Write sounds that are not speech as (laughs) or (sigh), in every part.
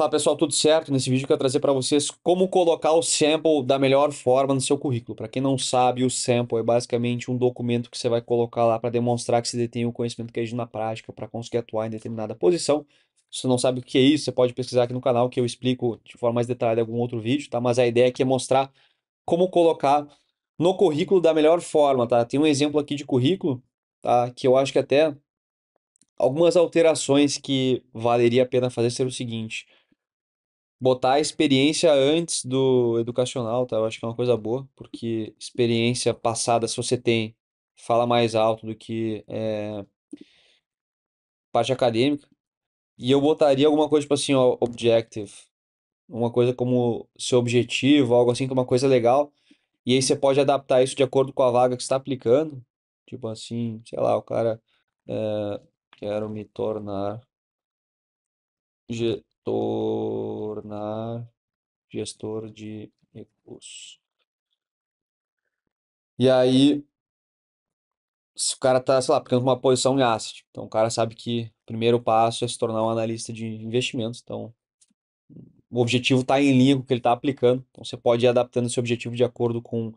Fala pessoal, tudo certo? Nesse vídeo eu quero trazer para vocês como colocar o sample da melhor forma no seu currículo. Para quem não sabe, o sample é basicamente um documento que você vai colocar lá para demonstrar que você detém o conhecimento que é na prática para conseguir atuar em determinada posição. Se você não sabe o que é isso, você pode pesquisar aqui no canal que eu explico de forma mais detalhada em algum outro vídeo, tá? Mas a ideia aqui é mostrar como colocar no currículo da melhor forma, tá? Tem um exemplo aqui de currículo, tá? Que eu acho que até algumas alterações que valeria a pena fazer ser o seguinte botar a experiência antes do educacional, tá? Eu acho que é uma coisa boa, porque experiência passada, se você tem, fala mais alto do que é, parte acadêmica. E eu botaria alguma coisa tipo assim, ó, objective. Uma coisa como seu objetivo, algo assim, que é uma coisa legal. E aí você pode adaptar isso de acordo com a vaga que está aplicando. Tipo assim, sei lá, o cara é, quero me tornar tornar gestor de recursos. E aí, se o cara está, sei lá, aplicando uma posição em asset, então o cara sabe que o primeiro passo é se tornar um analista de investimentos, então o objetivo está em linha com o que ele está aplicando, então você pode ir adaptando esse objetivo de acordo com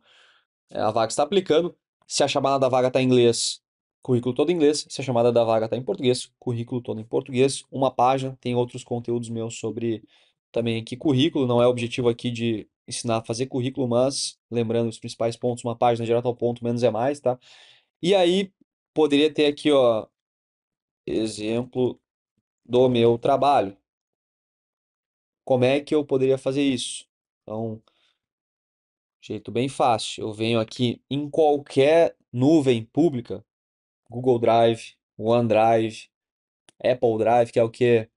é, a vaga que está aplicando. Se a chamada da vaga está em inglês, currículo todo em inglês. Se a chamada da vaga está em português, currículo todo em português. Uma página, tem outros conteúdos meus sobre também aqui currículo. Não é objetivo aqui de ensinar a fazer currículo, mas lembrando os principais pontos, uma página direto ao ponto, menos é mais, tá? E aí, poderia ter aqui, ó, exemplo do meu trabalho. Como é que eu poderia fazer isso? Então, jeito bem fácil. Eu venho aqui em qualquer nuvem pública, Google Drive, OneDrive, Apple Drive, que é o que?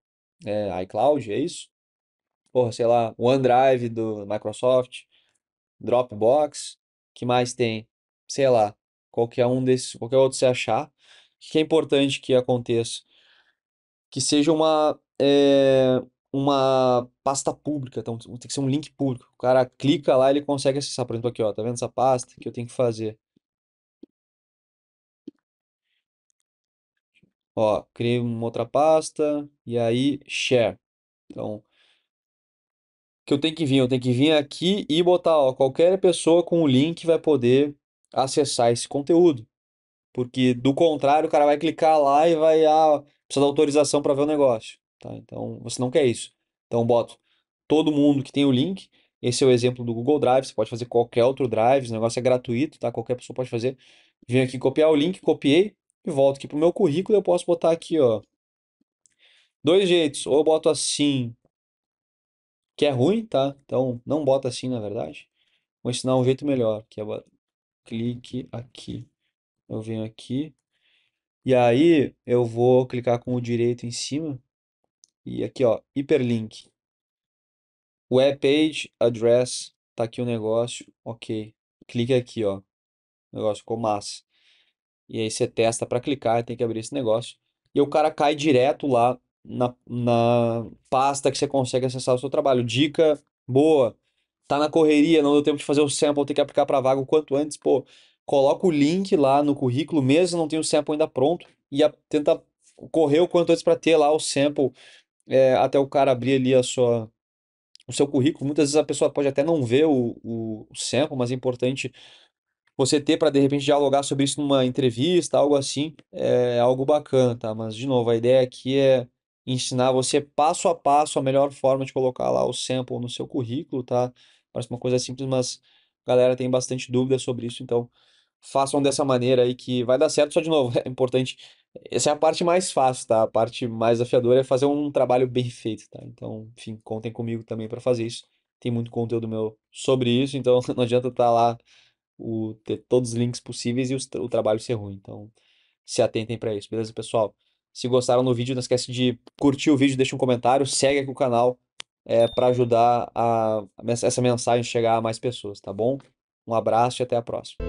É, iCloud, é isso? Porra, sei lá, OneDrive do Microsoft, Dropbox, que mais tem? Sei lá, qualquer um desses, qualquer outro você achar. O que é importante que aconteça? Que seja uma, é, uma pasta pública, então tem que ser um link público. O cara clica lá, ele consegue acessar, por exemplo, aqui, ó, tá vendo essa pasta que eu tenho que fazer? Ó, criei uma outra pasta e aí share. Então, que eu tenho que vir? Eu tenho que vir aqui e botar, ó, qualquer pessoa com o link vai poder acessar esse conteúdo. Porque do contrário, o cara vai clicar lá e vai, ah, precisa da autorização para ver o negócio, tá? Então, você não quer isso. Então, boto todo mundo que tem o link. Esse é o exemplo do Google Drive, você pode fazer qualquer outro drive, o negócio é gratuito, tá? Qualquer pessoa pode fazer. Vim aqui copiar o link, copiei, e volto aqui pro meu currículo, eu posso botar aqui, ó. Dois jeitos, ou eu boto assim, que é ruim, tá? Então, não bota assim, na verdade. Vou ensinar um jeito melhor, que é clique aqui. Eu venho aqui, e aí eu vou clicar com o direito em cima, e aqui, ó, hiperlink. Web page address, tá aqui o negócio, ok. Clique aqui, ó. O negócio ficou massa. E aí você testa para clicar, tem que abrir esse negócio. E o cara cai direto lá na, na pasta que você consegue acessar o seu trabalho. Dica boa. Tá na correria, não deu tempo de fazer o sample, tem que aplicar para vaga o quanto antes. Pô, coloca o link lá no currículo, mesmo não tem o sample ainda pronto, e a, tenta correr o quanto antes para ter lá o sample é, até o cara abrir ali a sua, o seu currículo. Muitas vezes a pessoa pode até não ver o, o, o sample, mas é importante você ter para de repente dialogar sobre isso numa entrevista, algo assim, é algo bacana, tá? Mas de novo, a ideia aqui é ensinar você passo a passo a melhor forma de colocar lá o sample no seu currículo, tá? Parece uma coisa simples, mas a galera tem bastante dúvida sobre isso, então façam dessa maneira aí que vai dar certo. Só de novo, (laughs) é importante, essa é a parte mais fácil, tá? A parte mais desafiadora é fazer um trabalho bem feito, tá? Então, enfim, contem comigo também para fazer isso. Tem muito conteúdo meu sobre isso, então (laughs) não adianta estar tá lá o, ter todos os links possíveis e o, trabalho ser ruim. Então, se atentem para isso, beleza, pessoal? Se gostaram do vídeo, não esquece de curtir o vídeo, deixa um comentário, segue aqui o canal é, para ajudar a, a, essa mensagem chegar a mais pessoas, tá bom? Um abraço e até a próxima.